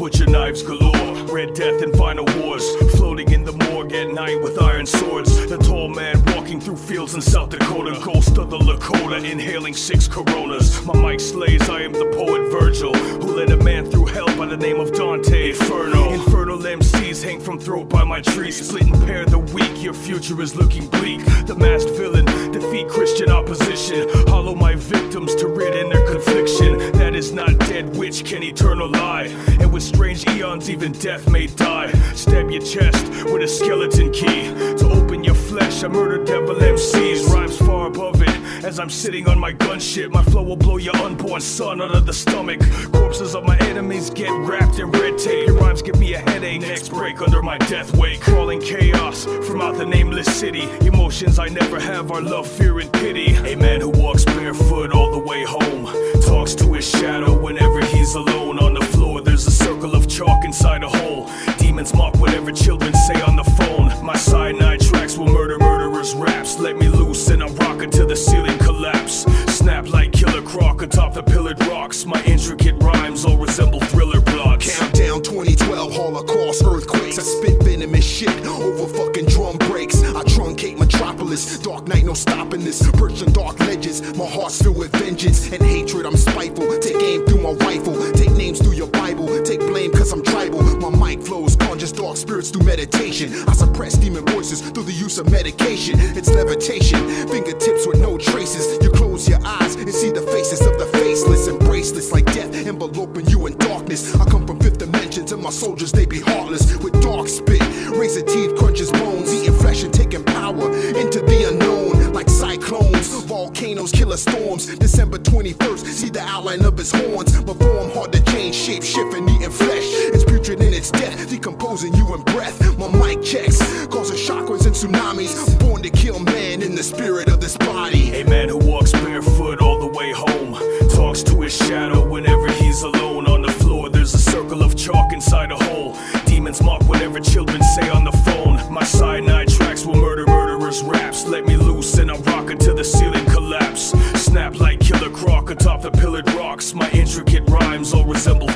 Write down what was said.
Butcher knives galore, red death and final wars. Floating in the morgue at night with iron swords. The tall man fields in South Dakota. Ghost of the Lakota, inhaling six coronas. My mic slays, I am the poet Virgil. Who led a man through hell by the name of Dante Inferno. Infernal MCs hang from throat by my tree. Split and pair the weak, your future is looking bleak. The masked villain, defeat Christian opposition. Hollow my victims to rid in their confliction. That is not dead which can eternal lie. And with strange eons, even death may die. Stab your chest with a skeleton key. Flesh, I murder devil MCs. Rhymes far above it. As I'm sitting on my gunship, my flow will blow your unborn son out of the stomach. Corpses of my enemies get wrapped in red tape. Your rhymes give me a headache. Next break under my death wake. Crawling chaos from out the nameless city. Emotions I never have are love, fear, and pity. A man who walks barefoot all the way home. Talks to his shadow whenever he's alone on the floor. There's a circle of chalk inside a hole. Demons mock whatever children say on the 2012, Holocaust, earthquakes. I spit venomous shit over fucking drum breaks. I truncate Metropolis, Dark Knight, no stopping this. Perched on dark ledges, my heart's filled with vengeance and hatred. I'm spiteful. Take aim through my rifle, take names through your Bible. Take blame cause I'm tribal. My mic flows, conjures dark spirits through meditation. I suppress demon voices through the use of medication. It's levitation, fingertips with no traces. You close your eyes and see the faces of the faceless and bracelets like death enveloping you in darkness. I soldiers they be heartless with dark spit. Razor teeth crunches bones, eating flesh and taking power into the unknown like cyclones, volcanoes, killer storms. December 21st, see the outline of his horns. My form hard to change, shape shifting, eating flesh. It's putrid in its death, decomposing you in breath. My mic checks, causing shockwaves and tsunamis. Mark whatever children say on the phone. My cyanide tracks will murder murderers' raps. Let me loose and I'll rock until the ceiling collapse. Snap like Killer Croc atop the pillared rocks. My intricate rhymes all resemble